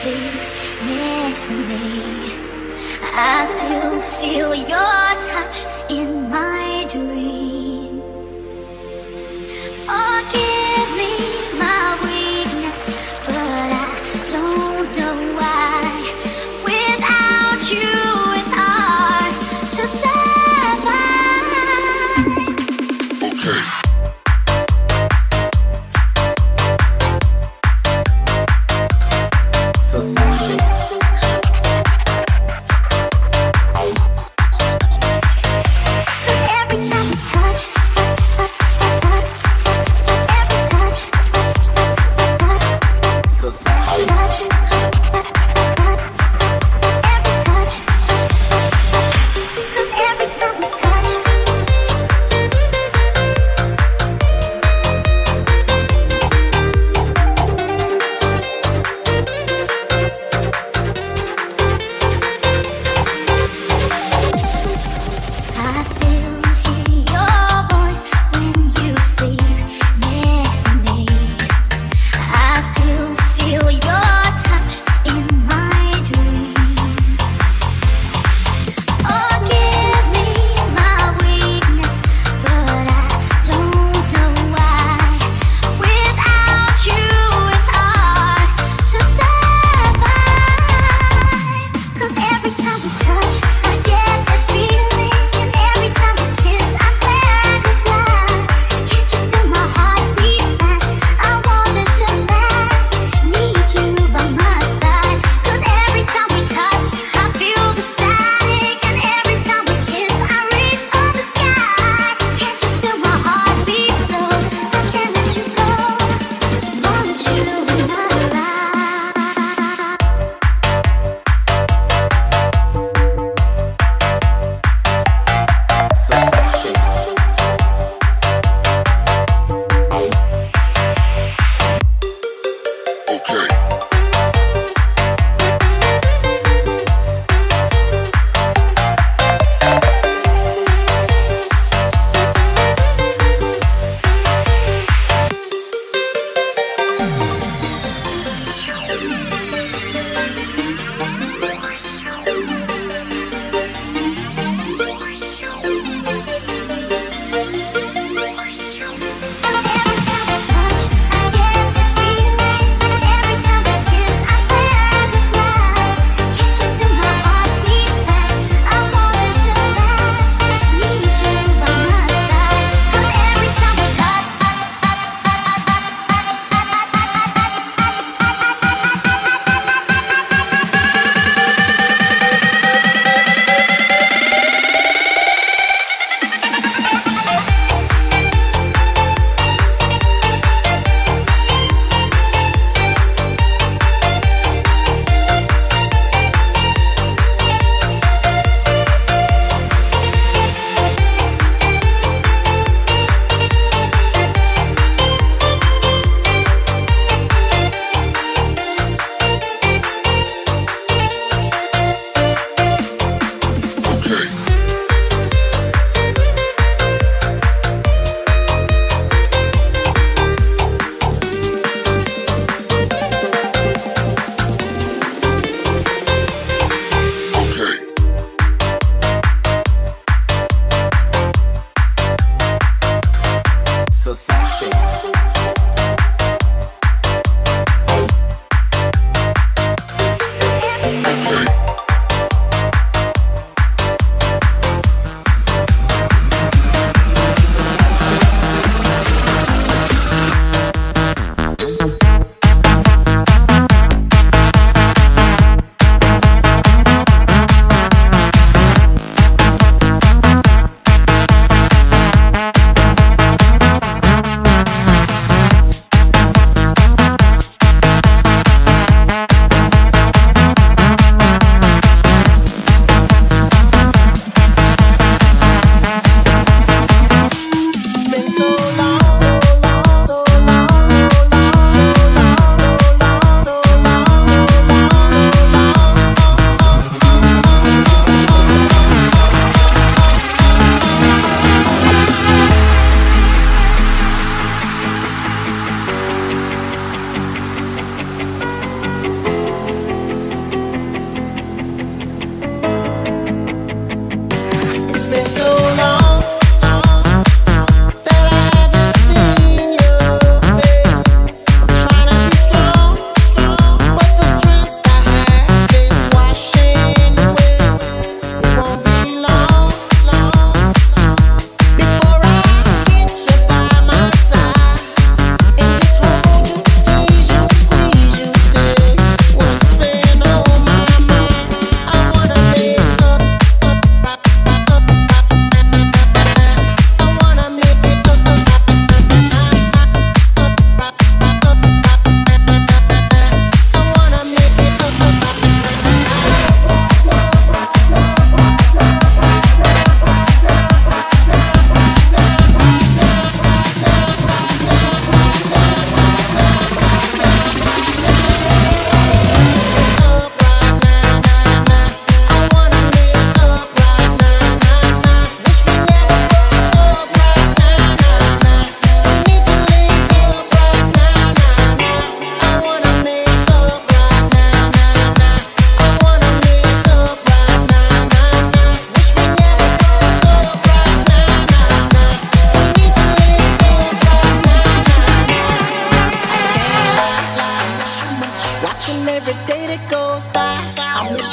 sleep next to me. I still feel your touch in my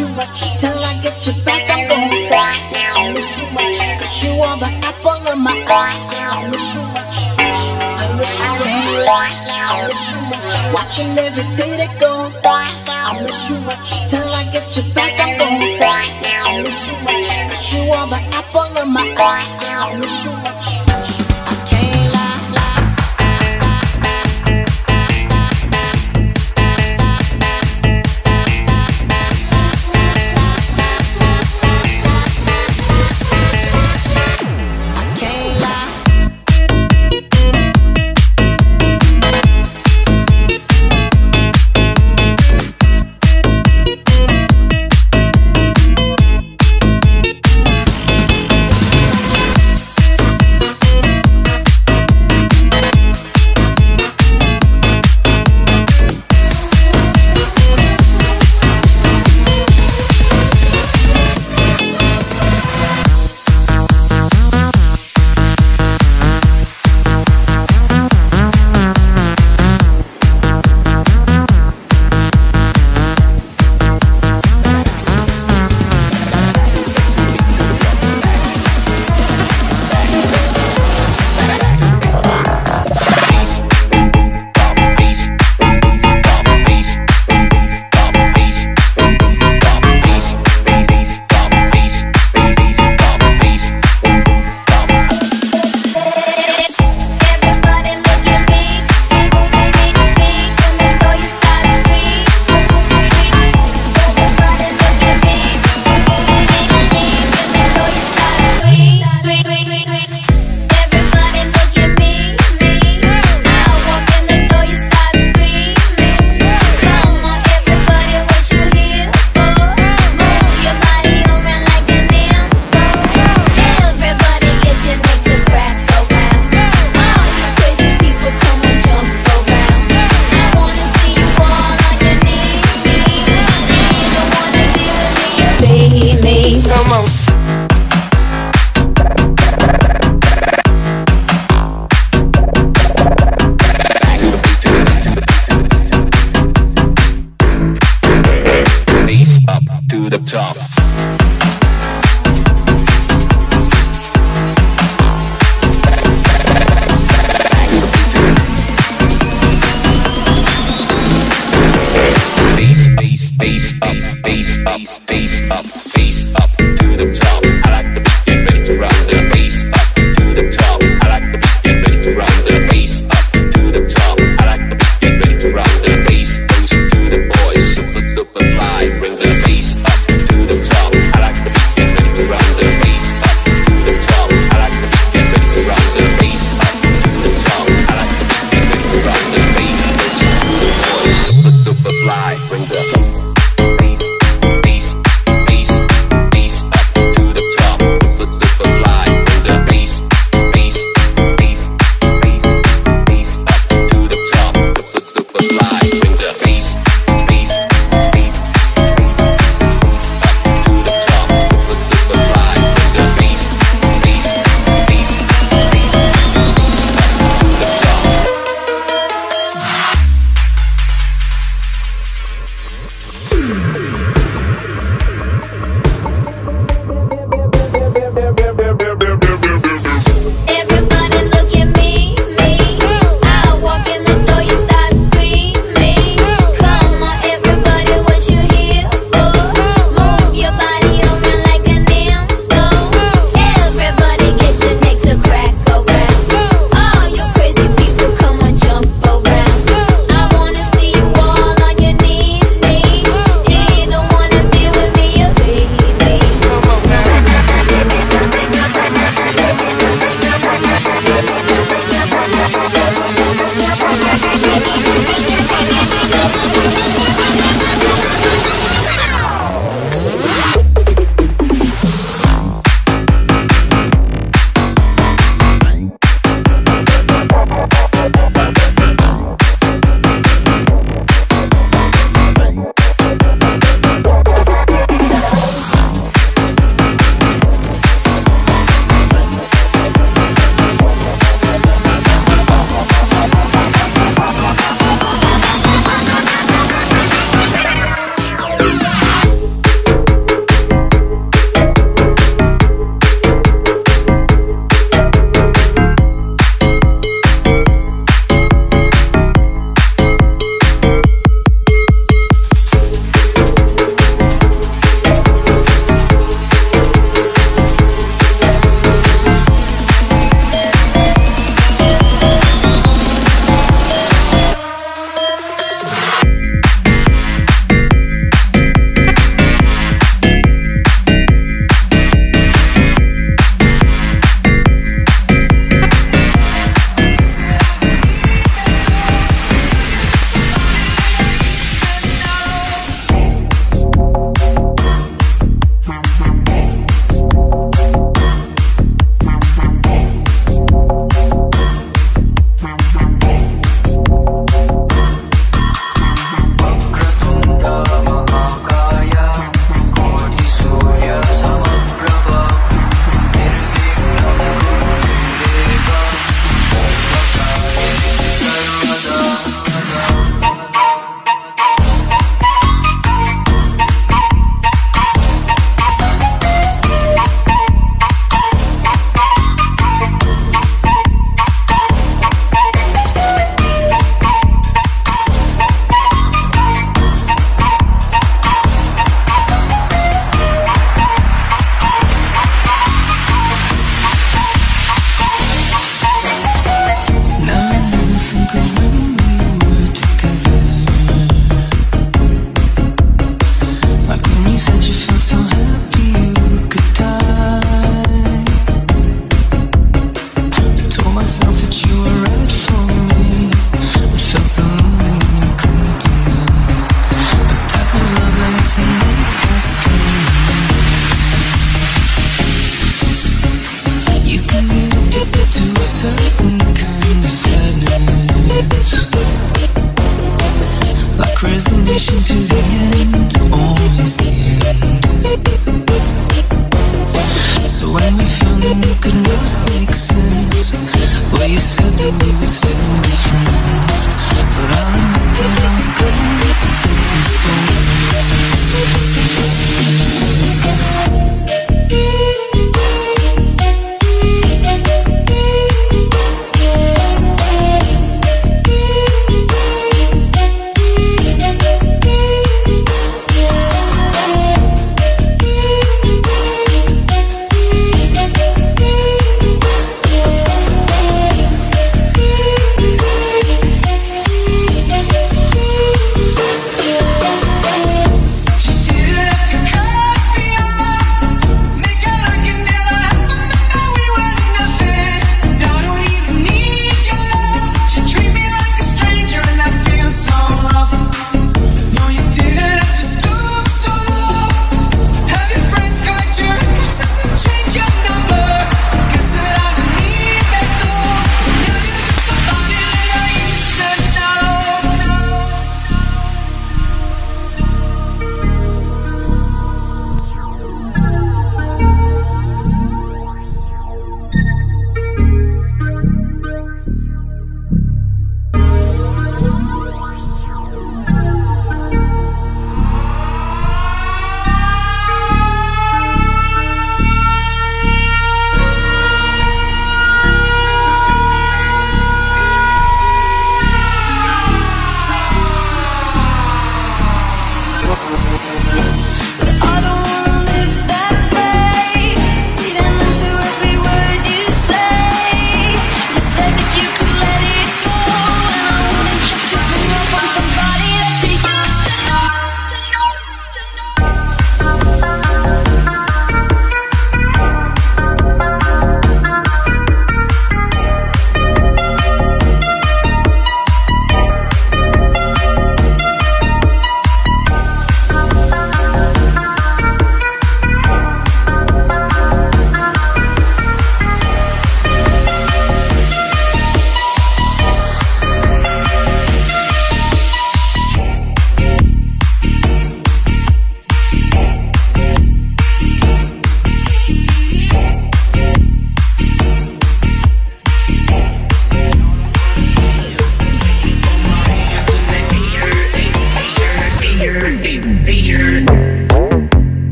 you much till I get you back. I'm gonna cry. I miss you much, cause you are the apple of my eye. I miss you much. I miss you much. I miss you much. Watching every day that goes by. I miss you much till I get you back. I'm gonna cry. I miss you much, cause you are the apple of my eye. I miss you much. to the top. Space, space, space, space, space, space, space, space,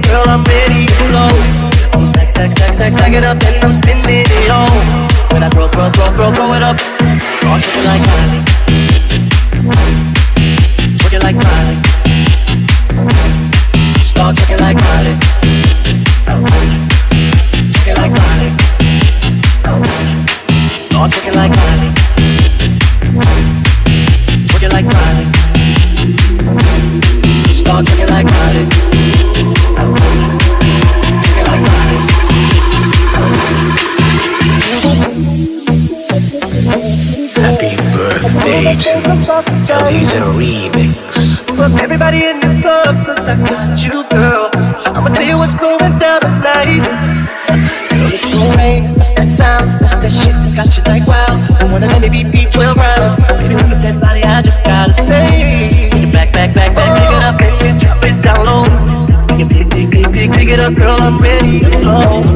girl, I'm ready to blow. I'm stack, stack, stack, stack, stack it up, and I'm spinning it on. When I throw, throw, throw, throw, throw it up. Everybody in this club, cause I got you, girl. I'ma tell you what's going down tonight. Girl, it's going rain, that's that sound, that's that shit that's got you like wow. Don't wanna let me beat beat 12 rounds. Baby, look at that body, I just gotta say. Back, back, back, back, pick it up, baby, drop it down low. Big, big, big, big, pick it up, girl, I'm ready to blow.